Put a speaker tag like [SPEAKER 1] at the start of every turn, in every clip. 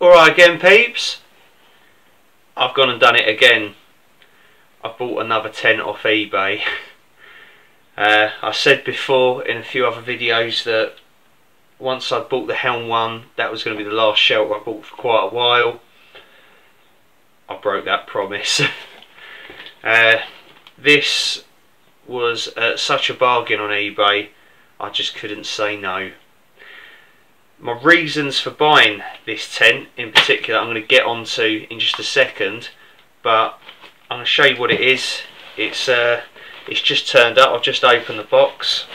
[SPEAKER 1] Alright again peeps, I've gone and done it again. I've bought another tent off eBay. Uh, I said before in a few other videos that once I bought the Helm one, that was going to be the last shelter I bought for quite a while. I broke that promise. uh, this was uh, such a bargain on eBay, I just couldn't say no my reasons for buying this tent in particular I'm going to get onto in just a second but I'm going to show you what it is. It's uh, it's just turned up. I've just opened the box.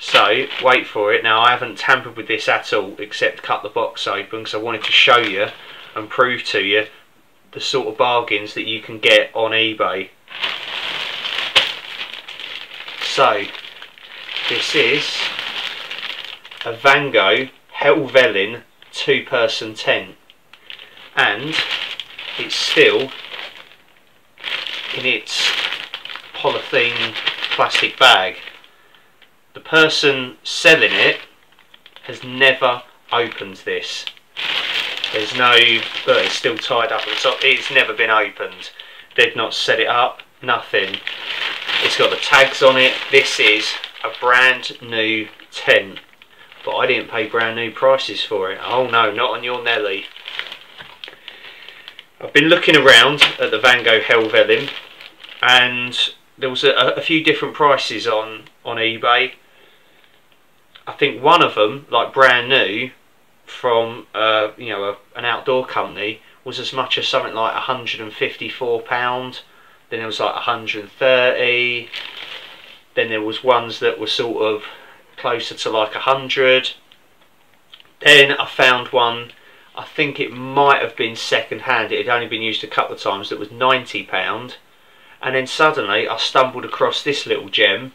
[SPEAKER 1] So wait for it. Now I haven't tampered with this at all except cut the box open because I wanted to show you and prove to you the sort of bargains that you can get on eBay. So this is a Vango Helvellyn two person tent and it's still in its polythene plastic bag. The person selling it has never opened this. There's no, but it's still tied up on top. It's never been opened. They've not set it up, nothing. It's got the tags on it. This is a brand new tent but I didn't pay brand new prices for it. Oh no, not on your Nelly. I've been looking around at the Vango Helvellyn and there was a, a, few different prices on, on eBay. I think one of them, like brand new, from uh, you know a, an outdoor company, was as much as something like 154 pound. Then it was like 130. Then there was ones that were sort of closer to like a hundred. Then I found one I think it might have been second hand it had only been used a couple of times that was 90 pound. And then suddenly I stumbled across this little gem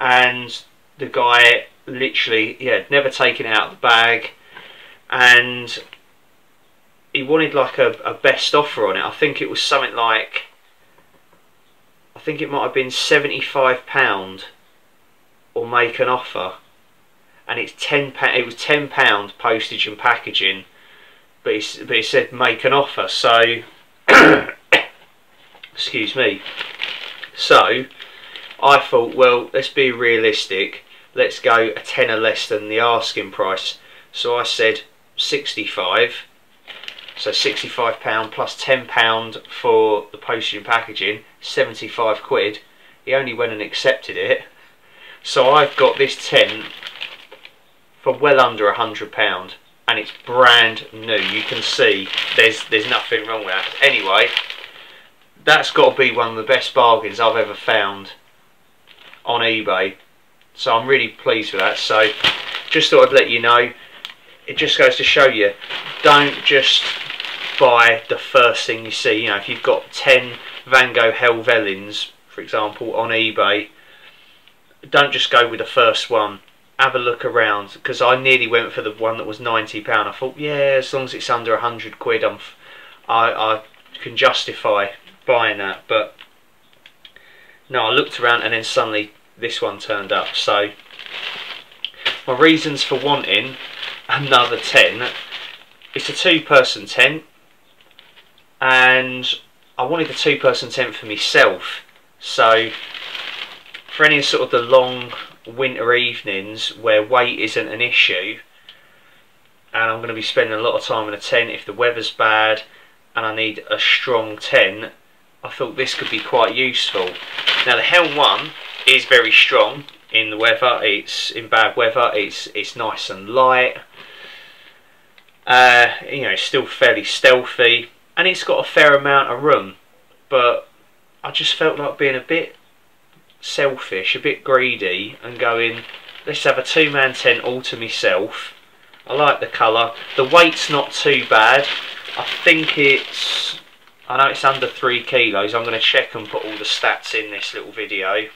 [SPEAKER 1] and the guy literally yeah, never taken out of the bag and he wanted like a, a best offer on it. I think it was something like I think it might have been 75 pound or make an offer. And it's ten it was ten pound postage and packaging but he, but he said make an offer. So excuse me. So I thought well let's be realistic. Let's go a tenner less than the asking price. So I said 65 so 65 pound plus 10 pound for the postage and packaging 75 quid. He only went and accepted it so I've got this tent for well under a hundred pound and it's brand new. You can see there's there's nothing wrong with that. Anyway, that's got to be one of the best bargains I've ever found on eBay. So I'm really pleased with that. So just thought I'd let you know. It just goes to show you, don't just buy the first thing you see. You know, if you've got 10 Vango Helvellyns, for example, on eBay, don't just go with the first one. Have a look around because I nearly went for the one that was ninety pound. I thought, yeah, as long as it's under hundred quid, I'm, I, I can justify buying that. But no, I looked around and then suddenly this one turned up. So my reasons for wanting another tent. It's a two-person tent, and I wanted a two-person tent for myself. So for any sort of the long winter evenings where weight isn't an issue and I'm going to be spending a lot of time in a tent if the weather's bad and I need a strong tent I thought this could be quite useful. Now the Helm 1 is very strong in the weather it's in bad weather it's it's nice and light. Uh, you know it's still fairly stealthy and it's got a fair amount of room but I just felt like being a bit selfish, a bit greedy, and going, let's have a two-man tent all to myself. I like the colour. The weight's not too bad. I think it's, I know it's under three kilos. I'm going to check and put all the stats in this little video.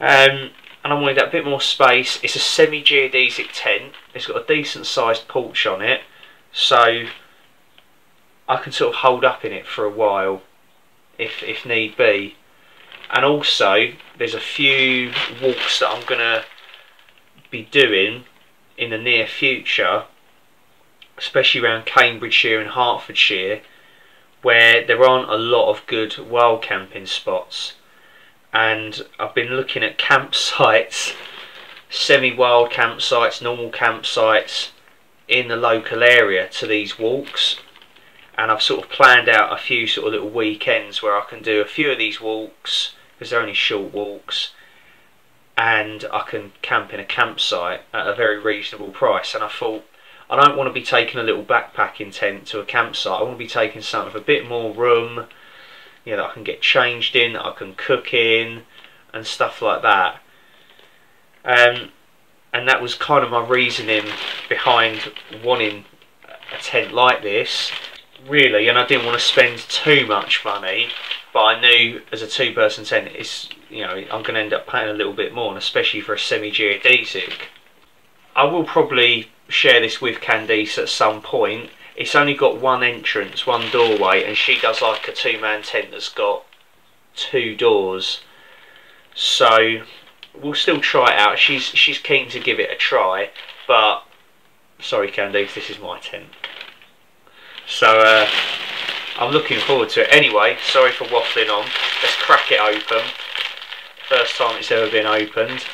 [SPEAKER 1] Um, and I wanted that bit more space. It's a semi-geodesic tent. It's got a decent sized porch on it. So I can sort of hold up in it for a while if, if need be and also there's a few walks that I'm gonna be doing in the near future especially around Cambridgeshire and Hertfordshire, where there aren't a lot of good wild camping spots. And I've been looking at campsites, semi-wild campsites, normal campsites in the local area to these walks. And I've sort of planned out a few sort of little weekends where I can do a few of these walks because they're only short walks and I can camp in a campsite at a very reasonable price. And I thought, I don't want to be taking a little backpacking tent to a campsite. I want to be taking something with a bit more room, you know, that I can get changed in, that I can cook in, and stuff like that. Um, and that was kind of my reasoning behind wanting a tent like this, really. And I didn't want to spend too much money, but I knew as a two-person tent, it's you know, I'm going to end up paying a little bit more, and especially for a semi-geodesic. I will probably share this with Candice at some point. It's only got one entrance, one doorway, and she does like a two-man tent that's got two doors. So we'll still try it out. She's she's keen to give it a try, but sorry, Candice, this is my tent. So uh, I'm looking forward to it. Anyway, sorry for waffling on. Let's crack it open. First time it's ever been opened.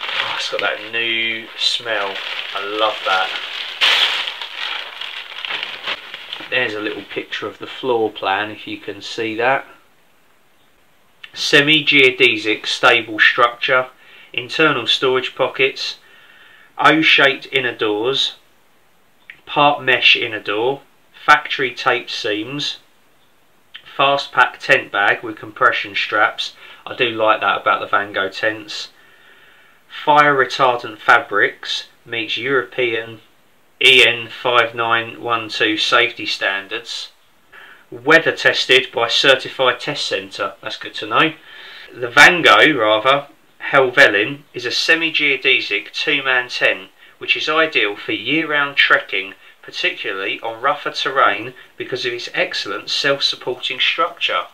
[SPEAKER 1] Oh, it's got that new smell. I love that. There's a little picture of the floor plan if you can see that. Semi-geodesic stable structure, internal storage pockets, O-shaped inner doors, part mesh inner door, factory taped seams, fast pack tent bag with compression straps. I do like that about the Vango tents. Fire retardant fabrics meets European EN 5912 safety standards. Weather tested by Certified Test Centre. That's good to know. The Vango, rather, Helvellyn, is a semi-geodesic two-man tent which is ideal for year-round trekking particularly on rougher terrain because of its excellent self-supporting structure.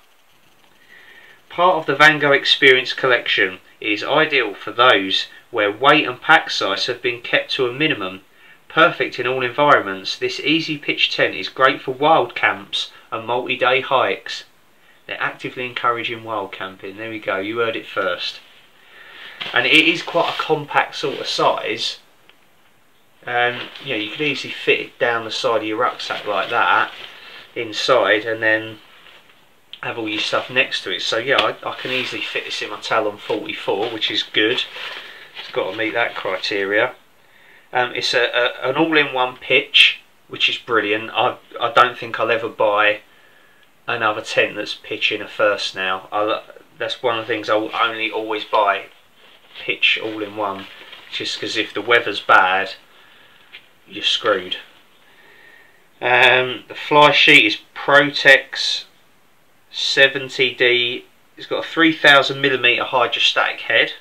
[SPEAKER 1] Part of the Vango Experience collection is ideal for those where weight and pack size have been kept to a minimum. Perfect in all environments, this easy pitch tent is great for wild camps and multi-day hikes. They're actively encouraging wild camping. There we go, you heard it first. And it is quite a compact sort of size, and you know you could easily fit it down the side of your rucksack like that inside and then have all your stuff next to it. So yeah I, I can easily fit this in my Talon 44 which is good. It's got to meet that criteria. Um, it's a, a an all-in-one pitch which is brilliant. I, I don't think I'll ever buy another tent that's pitching a first now. I'll, that's one of the things I'll only always buy pitch all in one just because if the weather's bad you're screwed. Um, the fly sheet is Protex 70D. It's got a 3000 millimeter hydrostatic head.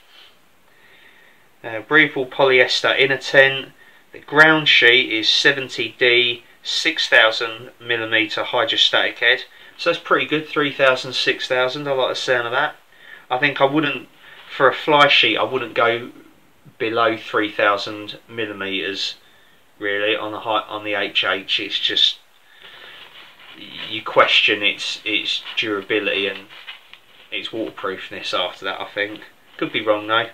[SPEAKER 1] Uh, breathable polyester inner tent. The ground sheet is 70D 6000 millimeter hydrostatic head. So that's pretty good, 3000, 6000. I like the sound of that. I think I wouldn't, for a fly sheet, I wouldn't go below 3000 millimeters really on the height on the HH it's just you question its its durability and its waterproofness after that I think. Could be wrong though.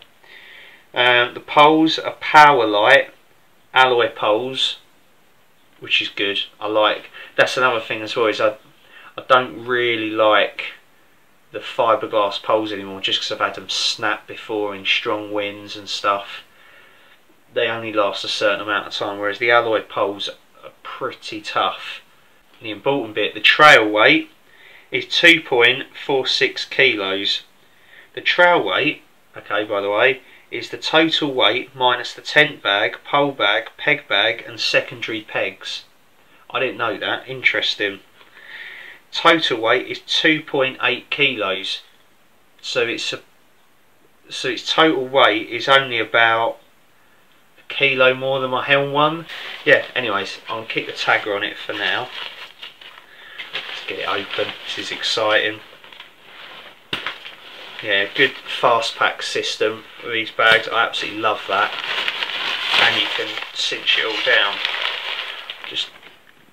[SPEAKER 1] Um, the poles are power light alloy poles which is good. I like that's another thing as well is I, I don't really like the fiberglass poles anymore just because I've had them snap before in strong winds and stuff they only last a certain amount of time, whereas the alloy poles are pretty tough. The important bit, the trail weight is 2.46 kilos. The trail weight, okay, by the way, is the total weight minus the tent bag, pole bag, peg bag, and secondary pegs. I didn't know that. Interesting. Total weight is 2.8 kilos. So it's a, so its total weight is only about a kilo more than my Helm one. Yeah, anyways, I'll keep the tagger on it for now. Let's get it open. This is exciting. yeah, good fast pack system with these bags. I absolutely love that. And you can cinch it all down. Just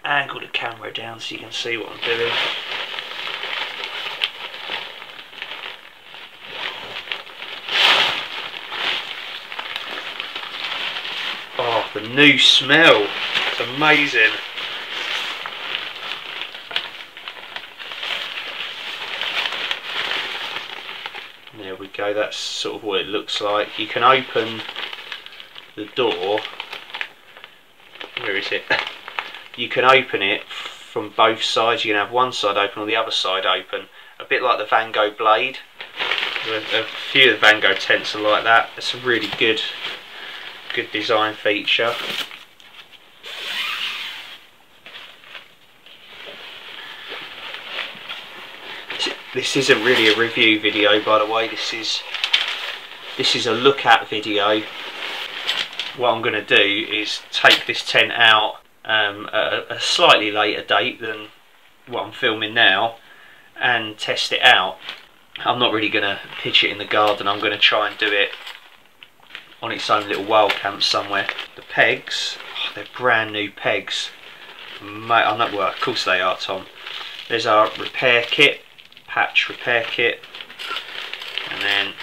[SPEAKER 1] angle the camera down so you can see what I'm doing. Oh, the new smell. It's amazing. There we go, that's sort of what it looks like. You can open the door. Where is it? You can open it from both sides. You can have one side open or the other side open. A bit like the Vango blade. A, few of the Vango tents are like that. It's a really good good design feature. This isn't really a review video by the way, this is this is a look at video. What I'm going to do is take this tent out um, at a slightly later date than what I'm filming now and test it out. I'm not really going to pitch it in the garden, I'm going to try and do it on its own little wild camp somewhere. The pegs, oh, they're brand new pegs. Mate, I'm not, well, of course they are, Tom. There's our repair kit, patch repair kit, and then,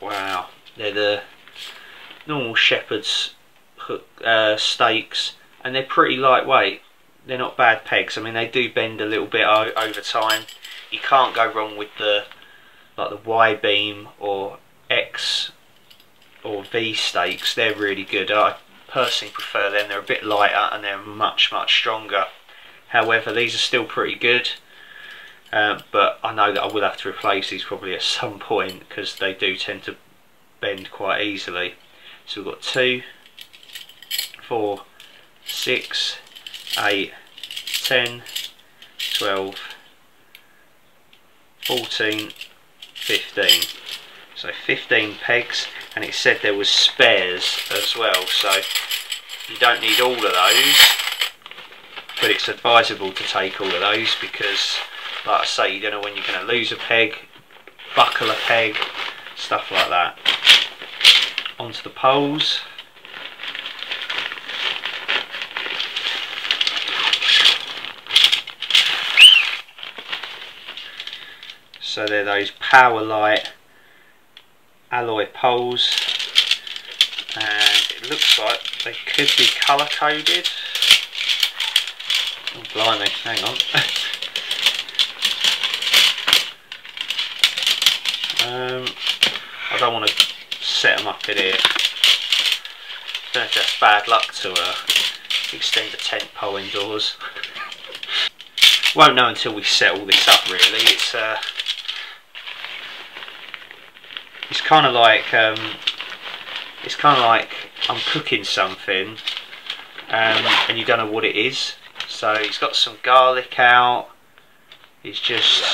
[SPEAKER 1] wow, they're the normal shepherd's hook uh, stakes, and they're pretty lightweight. They're not bad pegs. I mean, they do bend a little bit over time. You can't go wrong with the like the Y beam or X or V stakes, they're really good. I personally prefer them. They're a bit lighter and they're much much stronger. However, these are still pretty good. Um, but I know that I will have to replace these probably at some point because they do tend to bend quite easily. So we've got two, four, six, eight, ten, twelve, fourteen. 15 so 15 pegs and it said there was spares as well so you don't need all of those but it's advisable to take all of those because like I say you don't know when you're going to lose a peg buckle a peg stuff like that onto the poles So they're those power light alloy poles and it looks like they could be colour coded. Oh blimey, hang on. um, I don't want to set them up in here. Don't know bad luck to uh, extend the tent pole indoors. Won't know until we set all this up really. It's uh, it's kind of like um, it's kind of like I'm cooking something um, and you don't know what it is so he's got some garlic out he's just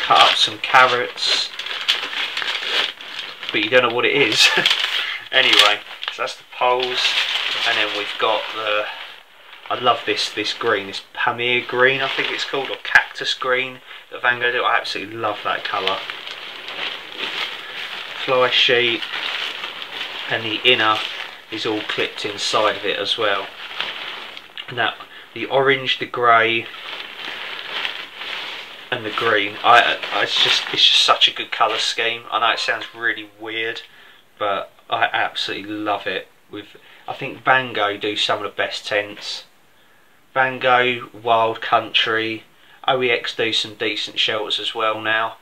[SPEAKER 1] cut up some carrots but you don't know what it is. Anyway so that's the poles and then we've got the I love this this green this Pamir green I think it's called or cactus green that Vango do I absolutely love that colour. Fly sheet and the inner is all clipped inside of it as well. Now the orange the grey and the green I, I, it's just it's just such a good colour scheme I know it sounds really weird but I absolutely love it with I think Vango do some of the best tents Vango, Wild Country OEX do some decent shelters as well now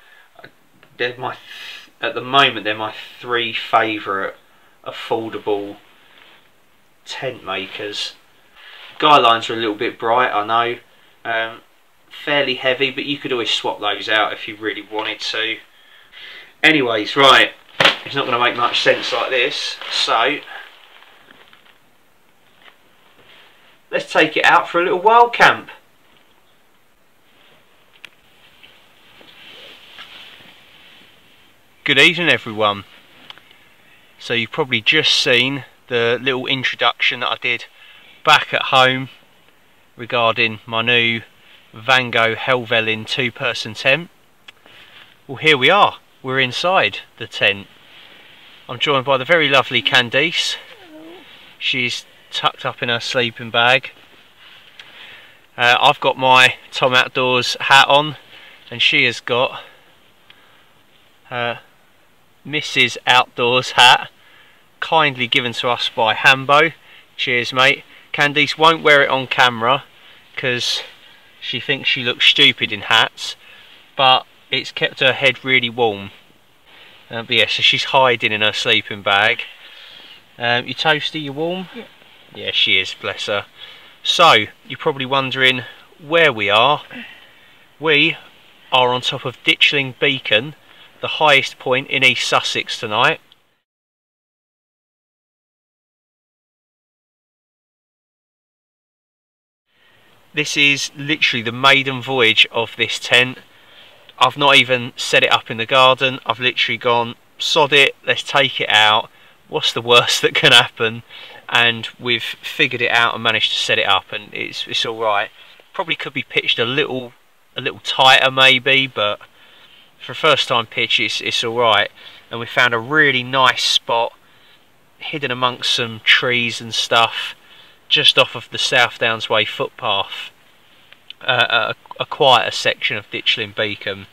[SPEAKER 1] they're my at the moment they're my three favourite affordable tent makers. Guidelines are a little bit bright, I know. Um, fairly heavy, but you could always swap those out if you really wanted to. Anyways, right, it's not going to make much sense like this, so let's take it out for a little wild camp. Good evening everyone. So you've probably just seen the little introduction that I did back at home regarding my new Vango Helvellyn two person tent. Well, here we are. We're inside the tent. I'm joined by the very lovely Candice. She's tucked up in her sleeping bag. Uh, I've got my Tom Outdoors hat on, and she has got her Mrs. Outdoors hat, kindly given to us by Hambo. Cheers, mate. Candice won't wear it on camera because she thinks she looks stupid in hats, but it's kept her head really warm. Uh, but yeah, so she's hiding in her sleeping bag. Um, you toasty, you warm?
[SPEAKER 2] Yeah.
[SPEAKER 1] Yeah, she is, bless her. So, you're probably wondering where we are. We are on top of Ditchling Beacon, the highest point in East Sussex tonight. This is literally the maiden voyage of this tent. I've not even set it up in the garden. I've literally gone, sod it, let's take it out. What's the worst that can happen? And we've figured it out and managed to set it up and it's it's alright. Probably could be pitched a little a little tighter maybe, but for a first time pitch it's, it's alright. And we found a really nice spot hidden amongst some trees and stuff just off of the South Downs Way footpath, uh, a, a quieter section of Ditchling Beacon.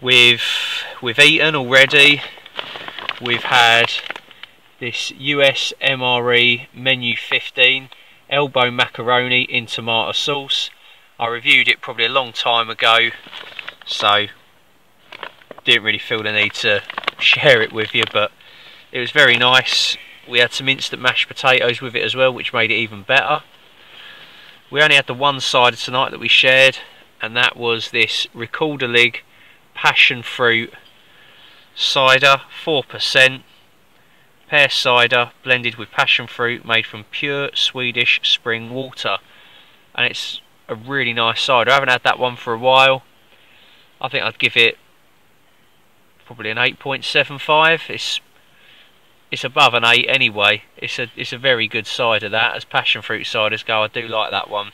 [SPEAKER 1] We've we've eaten already. We've had this US MRE menu 15 elbow macaroni in tomato sauce. I reviewed it probably a long time ago, so didn't really feel the need to share it with you, but it was very nice. We had some instant mashed potatoes with it as well, which made it even better. We only had the one cider tonight that we shared, and that was this Rekorderlig passion fruit cider, 4%, pear cider blended with passion fruit made from pure Swedish spring water. And it's a really nice cider. I haven't had that one for a while. I think I'd give it probably an 8.75. It's it's above an eight anyway. It's a it's a very good cider that as passion fruit ciders go. I do like that one.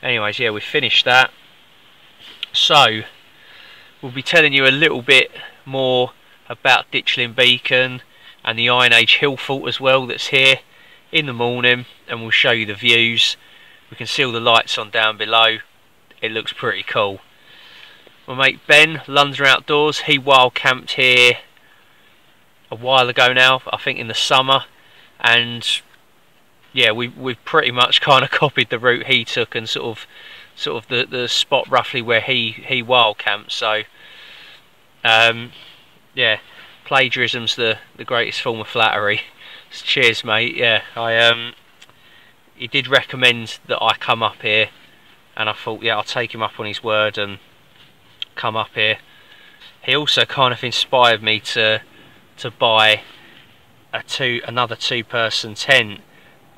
[SPEAKER 1] Anyways, yeah, we finished that. So we'll be telling you a little bit more about Ditchling Beacon and the Iron Age hill fort as well that's here in the morning and we'll show you the views. We can see all the lights on down below. It looks pretty cool. My mate Ben, London Outdoors, he wild camped here a while ago now, I think in the summer, and yeah, we we've pretty much kind of copied the route he took and sort of sort of the the spot roughly where he he wild camped. So um, yeah, plagiarism's the the greatest form of flattery. Cheers, mate. Yeah, I um he did recommend that I come up here, and I thought yeah I'll take him up on his word and come up here. He also kind of inspired me to to buy a two another two person tent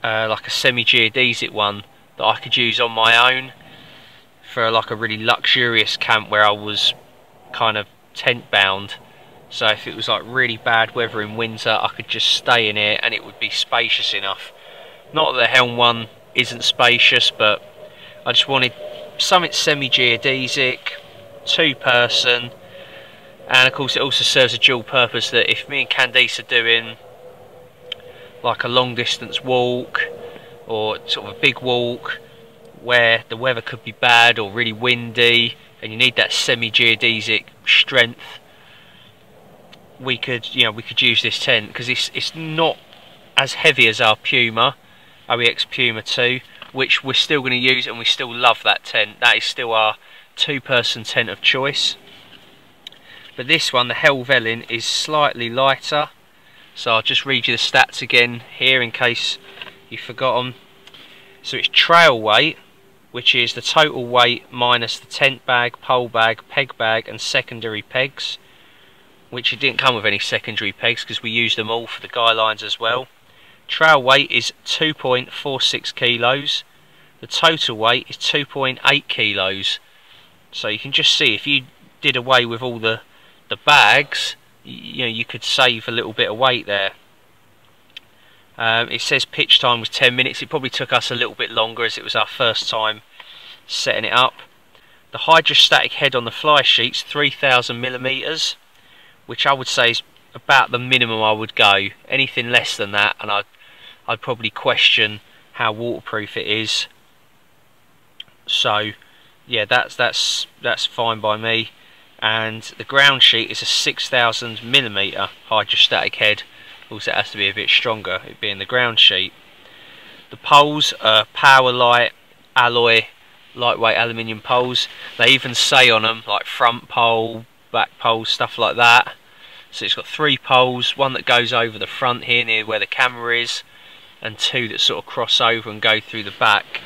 [SPEAKER 1] uh, like a semi geodesic one that I could use on my own for like a really luxurious camp where I was kind of tent bound so if it was like really bad weather in winter I could just stay in it and it would be spacious enough. Not that the Helm one isn't spacious but I just wanted something semi geodesic two person and of course it also serves a dual purpose that if me and Candice are doing like a long distance walk or sort of a big walk where the weather could be bad or really windy and you need that semi-geodesic strength we could you know we could use this tent because it's it's not as heavy as our Puma OEX Puma 2 which we're still going to use and we still love that tent. That is still our two person tent of choice but this one, the Helvellyn, is slightly lighter. So I'll just read you the stats again here in case you've forgotten. So it's trail weight, which is the total weight minus the tent bag, pole bag, peg bag and secondary pegs. Which it didn't come with any secondary pegs because we used them all for the guy lines as well. Trail weight is 2.46 kilos. The total weight is 2.8 kilos. So you can just see if you did away with all the the bags, you know, you could save a little bit of weight there. Um, it says pitch time was 10 minutes. It probably took us a little bit longer as it was our first time setting it up. The hydrostatic head on the fly sheet's 3000 millimeters, which I would say is about the minimum I would go. Anything less than that, and I'd, I'd probably question how waterproof it is. So, yeah, that's that's that's fine by me. And the ground sheet is a 6000 millimeter hydrostatic head. Also, it has to be a bit stronger, it being the ground sheet. The poles are power light alloy lightweight aluminium poles. They even say on them like front pole, back pole, stuff like that. So it's got three poles, one that goes over the front here near where the camera is, and two that sort of cross over and go through the back,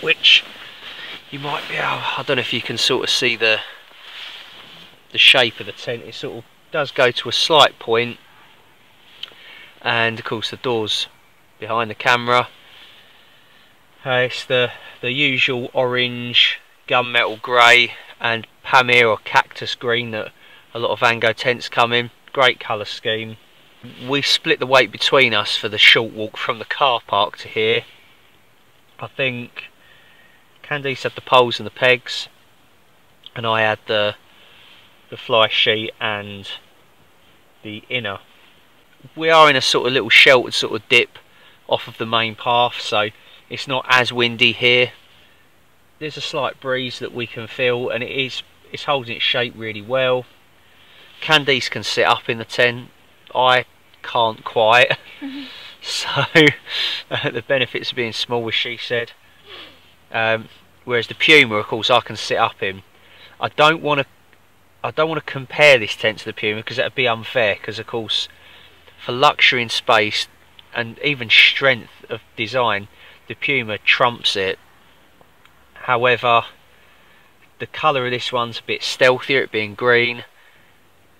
[SPEAKER 1] which you might be able, I don't know if you can sort of see the the shape of the tent. It sort of does go to a slight point, and of course the doors behind the camera. Uh, it's the the usual orange, gunmetal grey, and Pamir or cactus green that a lot of Vango tents come in. Great colour scheme. We split the weight between us for the short walk from the car park to here. I think Candice had the poles and the pegs, and I had the the fly sheet and the inner. We are in a sort of little sheltered sort of dip off of the main path, so it's not as windy here. There's a slight breeze that we can feel, and it is it's holding its shape really well. Candice can sit up in the tent. I can't quite. so the benefits of being small, as she said. Um, whereas the Puma, of course, I can sit up in. I don't want to. I don't want to compare this tent to the Puma because that would be unfair. Because of course, for luxury and space, and even strength of design, the Puma trumps it. However, the colour of this one's a bit stealthier, it being green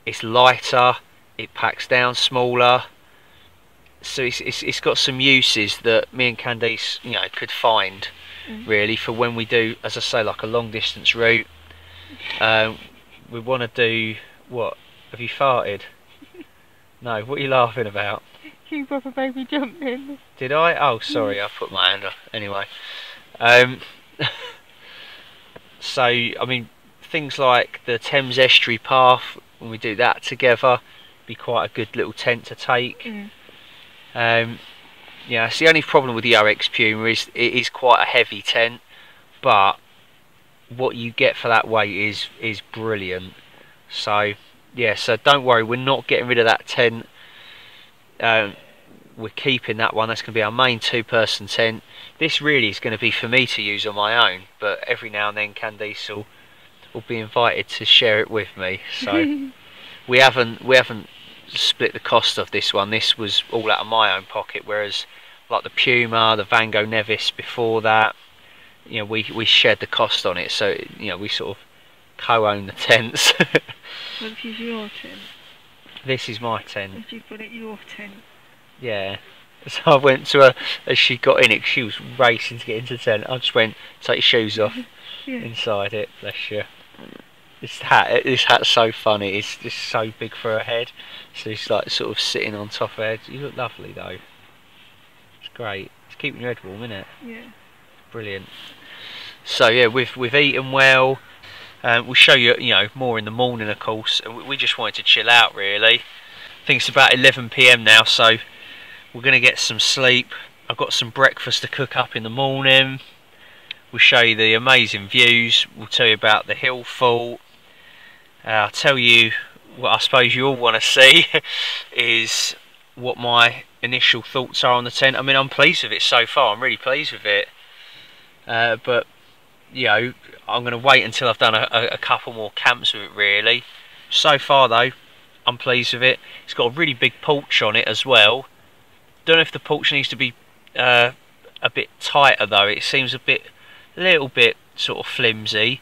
[SPEAKER 1] it's lighter it packs down smaller so it's, it's, it's got some uses that me and Candice you know could find mm. really for when we do as I say like a long distance route um, we want to do what have you farted? No what are you laughing about?
[SPEAKER 2] You rubber baby jumped in
[SPEAKER 1] did I? Oh sorry I put my hand up. Anyway um, so I mean things like the Thames estuary path when we do that together be quite a good little tent to take. Mm. um, yeah it's the only problem with the OX Puma is it is quite a heavy tent but what you get for that weight is is brilliant so yeah so don't worry we're not getting rid of that tent um, we're keeping that one that's going to be our main two person tent this really is going to be for me to use on my own but every now and then Candice will will be invited to share it with me. So we haven't we haven't split the cost of this one. This was all out of my own pocket, whereas like the Puma, the Vango Nevis before that, you know, we we shared the cost on it. So you know, we sort of co-own the tents.
[SPEAKER 2] Which is your tent?
[SPEAKER 1] This is my tent.
[SPEAKER 2] Did you put it your tent?
[SPEAKER 1] Yeah. So I went to her as she got in it. She was racing to get into the tent. I just went, take your shoes off yeah. inside it. Bless you. This hat, this hat's so funny. It's just so big for her head. So it's like sort of sitting on top of her head. You look lovely though. It's great. It's keeping your head warm, isn't it?
[SPEAKER 2] Yeah.
[SPEAKER 1] Brilliant. So yeah, we've we've eaten well. Um, we'll show you, you know, more in the morning, of course. We just wanted to chill out, really. I think it's about 11 p.m. now, so we're going to get some sleep. I've got some breakfast to cook up in the morning. We'll show you the amazing views. We'll tell you about the hill fort. Uh, I'll tell you what I suppose you all want to see is what my initial thoughts are on the tent. I mean, I'm pleased with it so far. I'm really pleased with it. Uh, but, you know, I'm going to wait until I've done a, a, couple more camps with it, really. So far, though, I'm pleased with it. It's got a really big porch on it as well. Don't know if the porch needs to be uh, a bit tighter, though. It seems a bit, little bit sort of flimsy.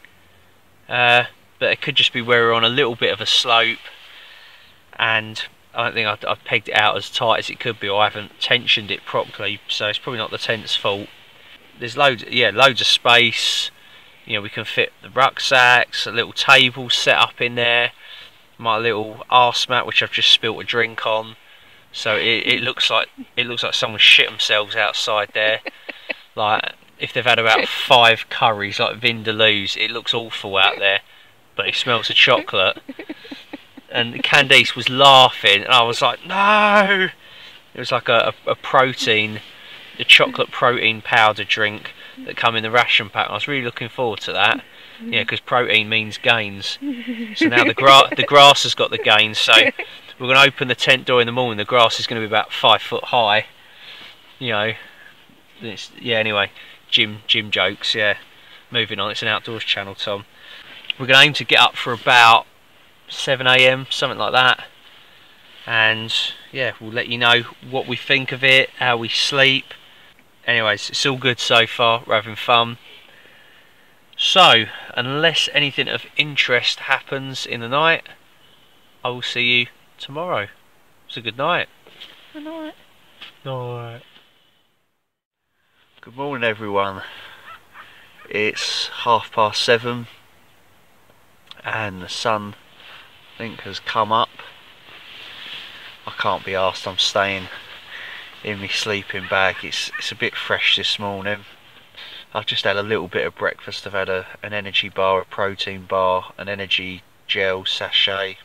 [SPEAKER 1] Uh, but it could just be where we're on a little bit of a slope and I don't think I've, I've, pegged it out as tight as it could be or I haven't tensioned it properly so it's probably not the tent's fault there's loads yeah loads of space you know we can fit the rucksacks a little table set up in there my little arse mat which I've just spilt a drink on so it, it looks like it looks like someone shit themselves outside there like if they've had about five curries like Vindaloo's, it looks awful out there, but it smells of chocolate. And Candice was laughing, and I was like, no! It was like a, a, a protein, a chocolate protein powder drink that come in the ration pack. I was really looking forward to that. Yeah, because protein means gains. So now the, gra- the grass has got the gains. So we're going to open the tent door in the morning. The grass is going to be about five foot high. You know, it's, yeah. Anyway, gym gym jokes. Yeah. Moving on. It's an outdoors channel, Tom. We're going to aim to get up for about 7 a.m. something like that. And yeah, we'll let you know what we think of it, how we sleep. Anyways, it's all good so far. We're having fun. So, unless anything of interest happens in the night, I will see you tomorrow. It's a good night.
[SPEAKER 2] Good night.
[SPEAKER 1] Night. Good morning, everyone. It's half past seven, and the sun, I think, has come up. I can't be asked. I'm staying in my sleeping bag. It's it's a bit fresh this morning. I've just had a little bit of breakfast. I've had a, an energy bar, a protein bar, an energy gel sachet,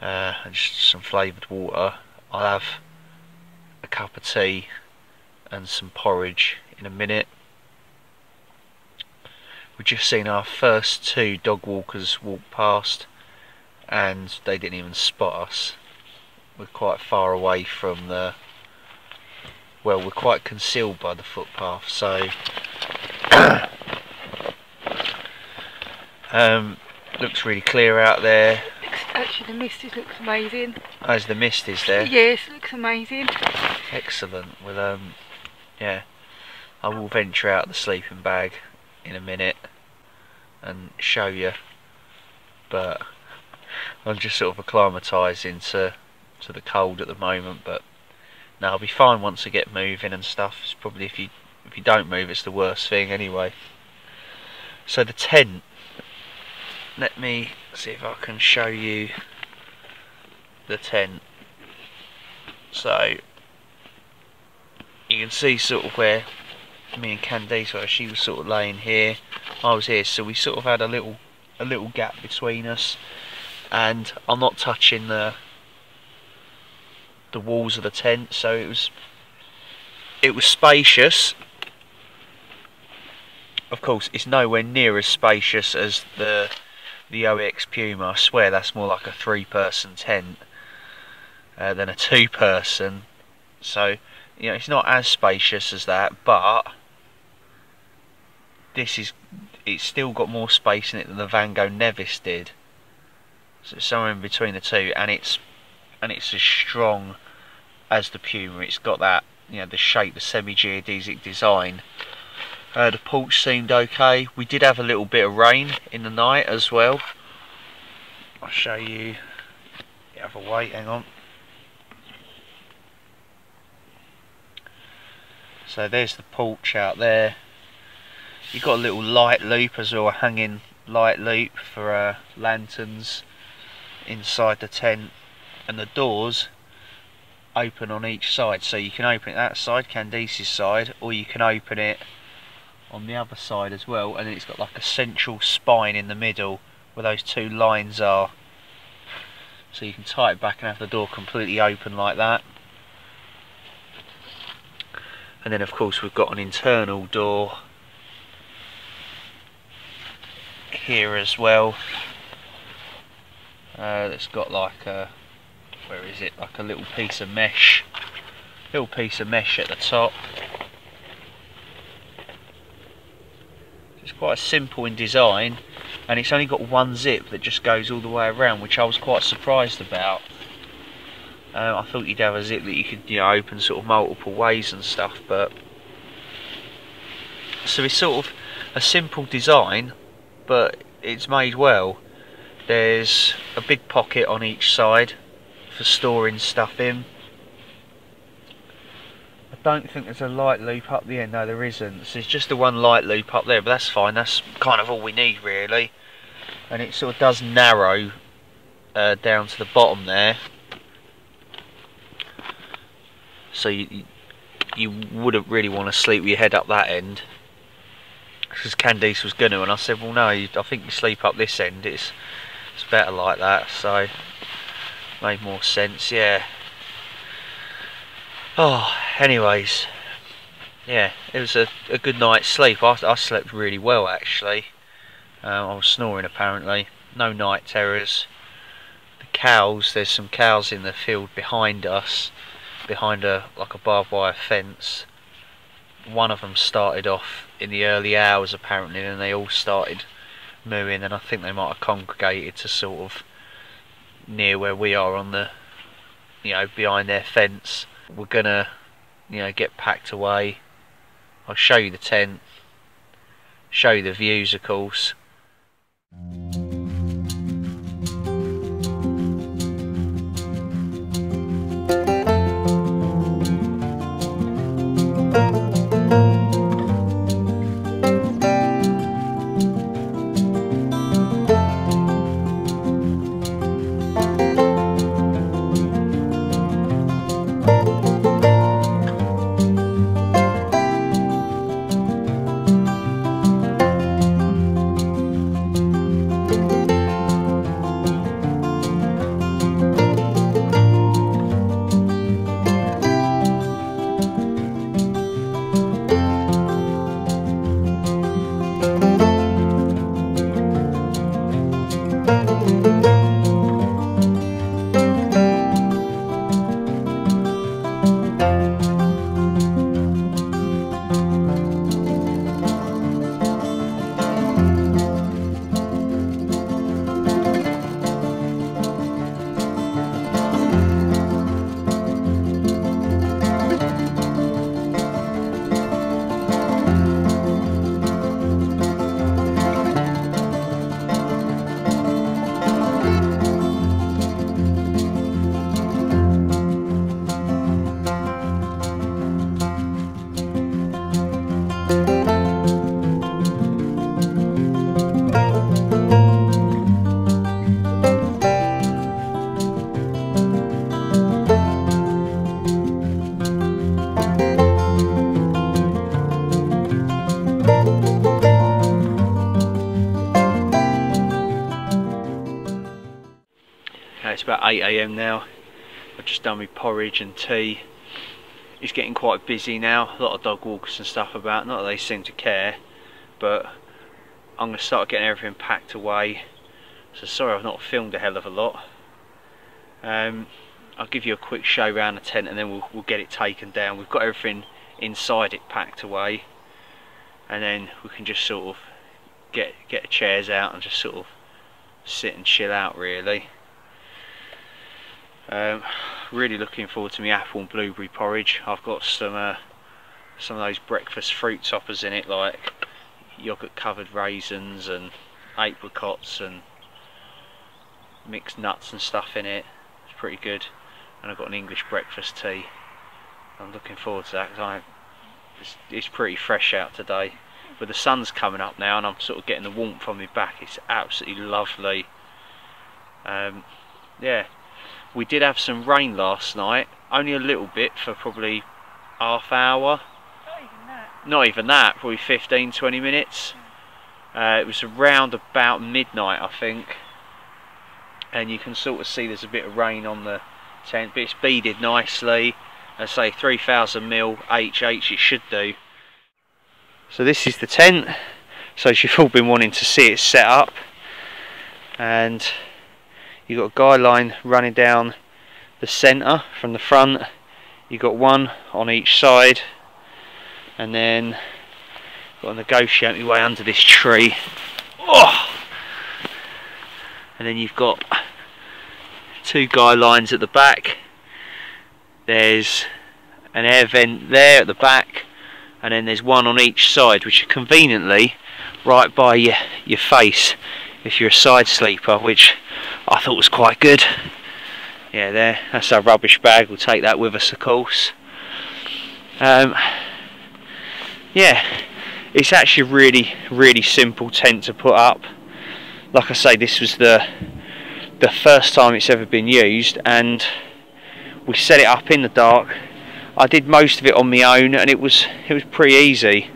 [SPEAKER 1] uh, and just some flavoured water. I'll have a cup of tea and some porridge in a minute. We've just seen our first two dog walkers walk past and they didn't even spot us. We're quite far away from the well we're quite concealed by the footpath so um, looks really clear out there
[SPEAKER 2] Actually, the mist is, looks amazing.
[SPEAKER 1] as the mist is there
[SPEAKER 2] Yes, looks amazing.
[SPEAKER 1] excellent well um yeah I will venture out the sleeping bag in a minute and show you but I'm just sort of acclimatising to to the cold at the moment but no, I'll be fine once I get moving and stuff. It's probably if you if you don't move, it's the worst thing anyway. So the tent. Let me see if I can show you the tent. So you can see sort of where me and Candice were. She was sort of laying here. I was here, so we sort of had a little a little gap between us. And I'm not touching the the walls of the tent so it was it was spacious. Of course it's nowhere near as spacious as the the OX Puma. I swear that's more like a three person tent uh, than a two person so you know it's not as spacious as that but this is it's still got more space in it than the Vango Nevis did. So it's somewhere in between the two and it's and it's as strong as the Puma. It's got that, you know, the shape, the semi-geodesic design. Uh, the porch seemed okay. We did have a little bit of rain in the night as well. I'll show you the other way, hang on. So there's the porch out there. You've got a little light loop as well, a hanging light loop for uh, lanterns inside the tent and the doors open on each side. So you can open it that side Candice's side or you can open it on the other side as well and then it's got like a central spine in the middle where those two lines are. So you can tie it back and have the door completely open like that. And then of course we've got an internal door here as well uh, that's got like a where is it? Like a little piece of mesh. Little piece of mesh at the top. It's quite simple in design and it's only got one zip that just goes all the way around which I was quite surprised about. Um, I thought you'd have a zip that you could you know open sort of multiple ways and stuff but so it's sort of a simple design but it's made well. There's a big pocket on each side for storing stuff in. I don't think there's a light loop up the end, no there isn't. So there's just the one light loop up there, but that's fine, that's kind of all we need really. And it sort of does narrow uh, down to the bottom there. So you, you, wouldn't really want to sleep with your head up that end because Candice was gonna and I said well no I think you sleep up this end it's it's better like that so made more sense yeah. Oh anyways. Yeah it was a, a good night's sleep. I, I slept really well actually. Uh, I was snoring apparently. No night terrors. The cows there's some cows in the field behind us behind a like a barbed wire fence. One of them started off in the early hours apparently and they all started mooing and I think they might have congregated to sort of near where we are on the you know behind their fence. We're gonna you know get packed away. I'll show you the tent. Show you the views of course about 8am now. I've just done my porridge and tea. It's getting quite busy now. A lot of dog walkers and stuff about. Not that they seem to care, but I'm going to start getting everything packed away. So sorry I've not filmed a hell of a lot. Um, I'll give you a quick show around the tent and then we'll, we'll get it taken down. We've got everything inside it packed away. And then we can just sort of get get the chairs out and just sort of sit and chill out really. Um, really looking forward to my apple and blueberry porridge. I've got some uh, some of those breakfast fruit toppers in it, like yogurt covered raisins and apricots and mixed nuts and stuff in it. It's pretty good. And I've got an English breakfast tea. I'm looking forward to that because it's, it's pretty fresh out today. But the sun's coming up now and I'm sort of getting the warmth on my back. It's absolutely lovely. Um, yeah, we did have some rain last night, only a little bit for probably half hour.
[SPEAKER 2] Not even that.
[SPEAKER 1] Not even that, probably 15 20 minutes. Uh, it was around about midnight, I think. And you can sort of see there's a bit of rain on the tent, but it's beaded nicely. I say 3000 mil HH it should do. So this is the tent. So you've all been wanting to see it set up. And you've got a guy line running down the centre from the front. You've got one on each side. And then got to negotiate my way under this tree. Oh! And then you've got two guy lines at the back. There's an air vent there at the back and then there's one on each side which are conveniently right by your, your face if you're a side sleeper which I thought was quite good. Yeah there that's our rubbish bag. We'll take that with us of course. Um, yeah it's actually really really simple tent to put up. Like I say this was the the first time it's ever been used and we set it up in the dark. I did most of it on my own and it was it was pretty easy.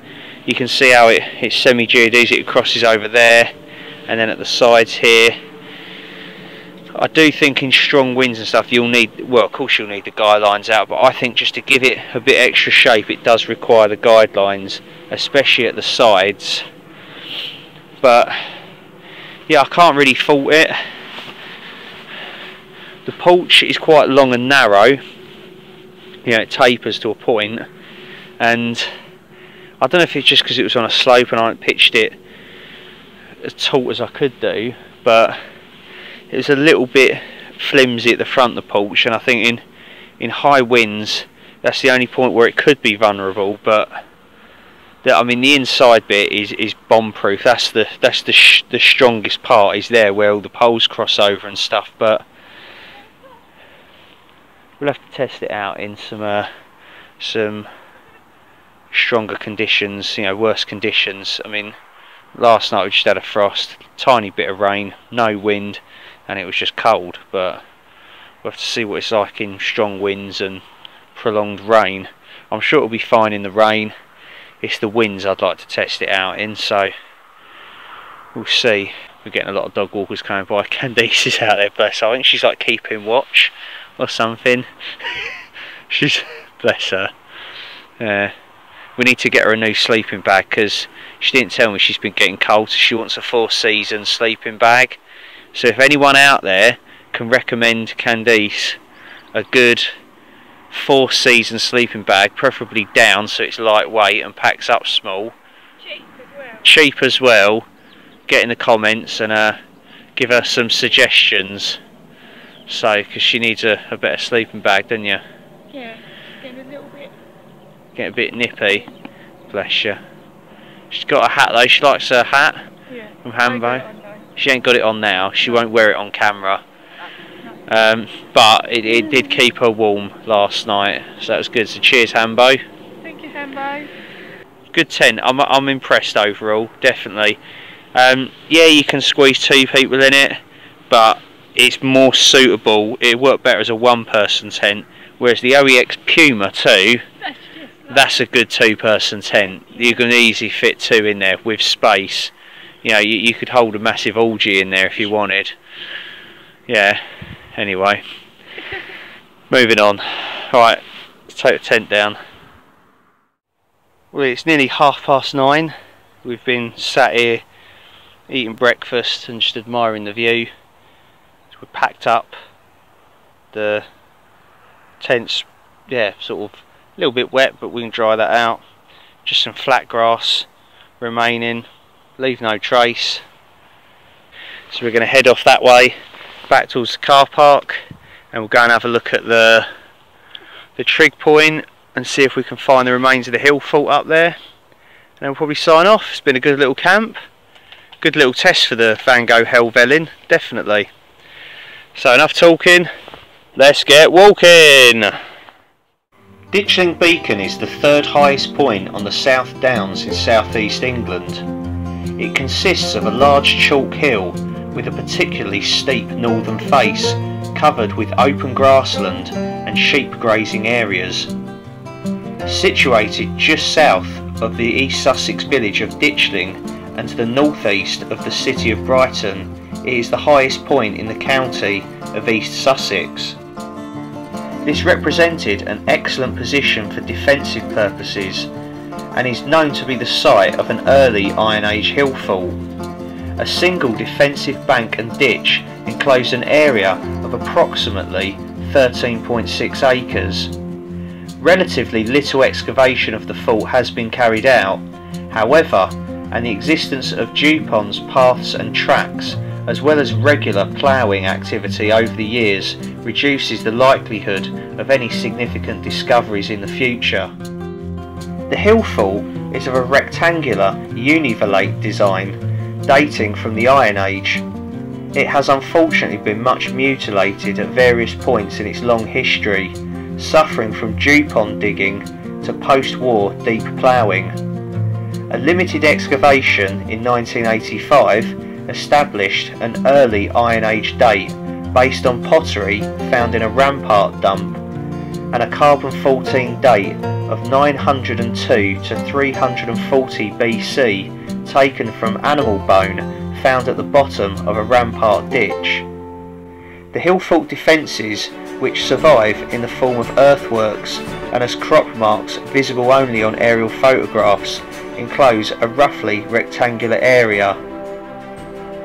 [SPEAKER 1] You can see how it, it's semi-geodesic it crosses over there and then at the sides here I do think in strong winds and stuff you'll need well of course you'll need the guy lines out but I think just to give it a bit extra shape it does require the guy lines especially at the sides. But yeah I can't really fault it. The porch is quite long and narrow. You know it tapers to a point. And I don't know if it's just because it was on a slope and I pitched it as taut as I could do but it was a little bit flimsy at the front of the porch and I think in in high winds that's the only point where it could be vulnerable but I mean the inside bit is is bomb proof that's the that's the the strongest part is there where all the poles cross over and stuff but we'll have to test it out in some uh, some stronger conditions, you know, worse conditions. I mean, last night we just had a frost, tiny bit of rain, no wind, and it was just cold. But we'll have to see what it's like in strong winds and prolonged rain. I'm sure it'll be fine in the rain. It's the winds I'd like to test it out in, so we'll see. We're getting a lot of dog walkers coming by. Candice is out there, bless her. I think she's like keeping watch or something. she's bless her. Yeah we need to get her a new sleeping bag because she didn't tell me she's been getting cold so she wants a four season sleeping bag so if anyone out there can recommend Candice a good four season sleeping bag preferably down so it's lightweight and packs up small
[SPEAKER 2] Cheap as well.
[SPEAKER 1] cheap as well get in the comments and uh, give her some suggestions so because she needs a, a better sleeping bag don't you
[SPEAKER 2] Yeah, getting a little bit.
[SPEAKER 1] get a bit nippy. Bless you. She's got a hat though. She likes her hat
[SPEAKER 2] Yeah.
[SPEAKER 1] from Hambo.
[SPEAKER 2] It on though.
[SPEAKER 1] She ain't got it on now. She won't wear it on camera. Um, but it, it did keep her warm last night, so that was good. So cheers, Hambo.
[SPEAKER 2] Thank you, Hambo.
[SPEAKER 1] Good tent. I'm I'm impressed overall. Definitely. Um, yeah, you can squeeze two people in it, but it's more suitable. It worked better as a one-person tent, whereas the OEX Puma 2
[SPEAKER 2] That's
[SPEAKER 1] that's a good two person tent. You can easily fit two in there with space. You know, you, you could hold a massive orgy in there if you wanted. Yeah, anyway. Moving on. Right, let's take the tent down. Well, it's nearly half past nine. We've been sat here eating breakfast and just admiring the view. We're packed up. The tent's, yeah, sort of a little bit wet but we can dry that out just some flat grass remaining leave no trace. So we're going to head off that way back towards the car park and we'll go and have a look at the the trig point and see if we can find the remains of the hill fort up there. And then we'll probably sign off. It's been a good little camp. Good little test for the Vango Helvellyn definitely. So enough talking. Let's get walking. Ditchling Beacon is the third highest point on the South Downs in southeast England. It consists of a large chalk hill with a particularly steep northern face covered with open grassland and sheep grazing areas. Situated just south of the East Sussex village of Ditchling and to the northeast of the city of Brighton, it is the highest point in the county of East Sussex. This represented an excellent position for defensive purposes and is known to be the site of an early Iron Age hill fort. A single defensive bank and ditch enclosed an area of approximately 13.6 acres. Relatively little excavation of the fort has been carried out, however, and the existence of dew ponds, paths and tracks as well as regular ploughing activity over the years reduces the likelihood of any significant discoveries in the future. The hill fort is of a rectangular univallate design dating from the Iron Age. It has unfortunately been much mutilated at various points in its long history, suffering from dew pond digging to post-war deep ploughing. A limited excavation in 1985 established an early Iron Age date based on pottery found in a rampart dump. And a carbon 14 date of 902 to 340 BC taken from animal bone found at the bottom of a rampart ditch. The hillfort defences, which survive in the form of earthworks and as crop marks visible only on aerial photographs, enclose a roughly rectangular area.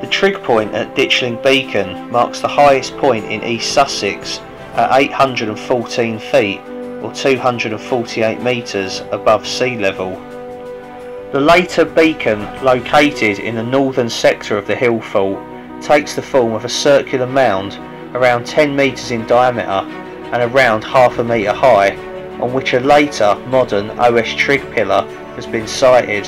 [SPEAKER 1] The trig point at Ditchling Beacon marks the highest point in East Sussex at 814 feet or 248 metres above sea level. The later beacon, located in the northern sector of the hill fort, takes the form of a circular mound around 10 metres in diameter and around half a metre high, on which a later modern OS trig pillar has been sited.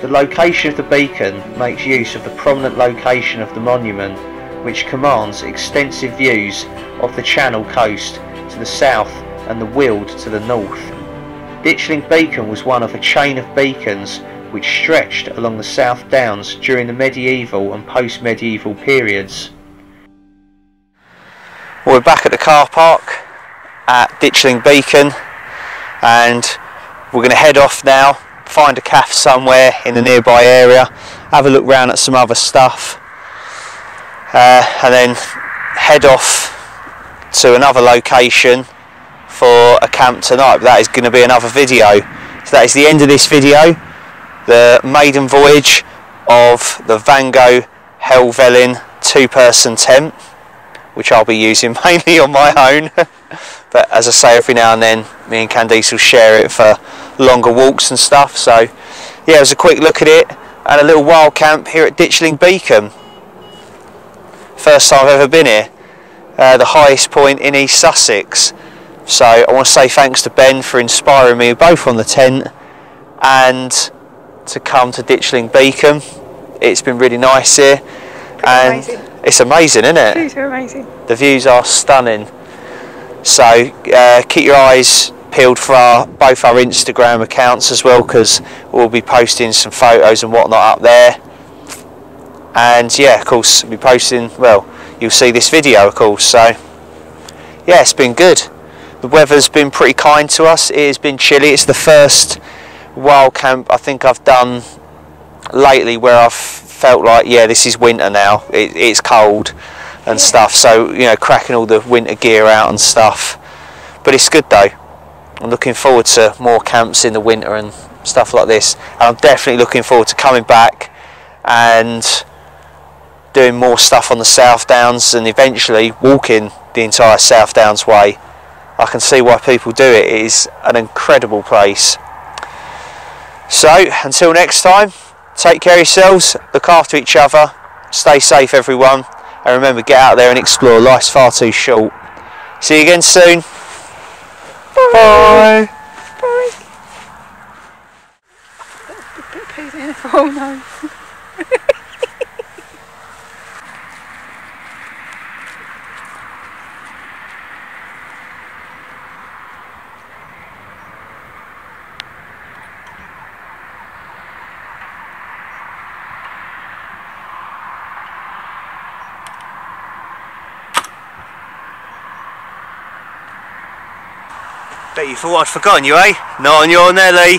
[SPEAKER 1] The location of the beacon makes use of the prominent location of the monument, which commands extensive views of the Channel coast to the south and the Weald to the north. Ditchling Beacon was one of a chain of beacons which stretched along the South Downs during the medieval and post-medieval periods. We're back at the car park at Ditchling Beacon and we're going to head off now, find a cafe somewhere in the nearby area, have a look round at some other stuff uh, and then head off to another location for a camp tonight. But that is going to be another video. So that is the end of this video. The maiden voyage of the Vango Helvellyn two-person tent, which I'll be using mainly on my own. but as I say, every now and then, me and Candice will share it for longer walks and stuff. So yeah, it was a quick look at it and a little wild camp here at Ditchling Beacon. First time I've ever been here. Uh, the highest point in East Sussex. So I want to say thanks to Ben for inspiring me both on the tent and to come to Ditchling Beacon. It's been really nice here. and
[SPEAKER 2] amazing.
[SPEAKER 1] it's amazing, isn't it?
[SPEAKER 2] The Views are amazing.
[SPEAKER 1] The views are stunning. So uh, keep your eyes peeled for our, both our Instagram accounts as well because we'll be posting some photos and whatnot up there. And yeah, of course, we'll be posting, well, you'll see this video, of course. So yeah, it's been good. The weather's been pretty kind to us. It has been chilly. It's the first wild camp I think I've done lately where I've felt like, yeah, this is winter now. It, it's cold and stuff. So you know, cracking all the winter gear out and stuff. But it's good though. I'm looking forward to more camps in the winter and stuff like this. And I'm definitely looking forward to coming back and doing more stuff on the South Downs and eventually walking the entire South Downs way. I can see why people do it. It is an incredible place. So until next time, take care of yourselves, look after each other, stay safe everyone, and remember get out there and explore. Life's far too short. See you again soon. Bye.
[SPEAKER 2] Bye. Peas
[SPEAKER 1] Bet you thought I'd forgotten you, eh? Not on your Nelly.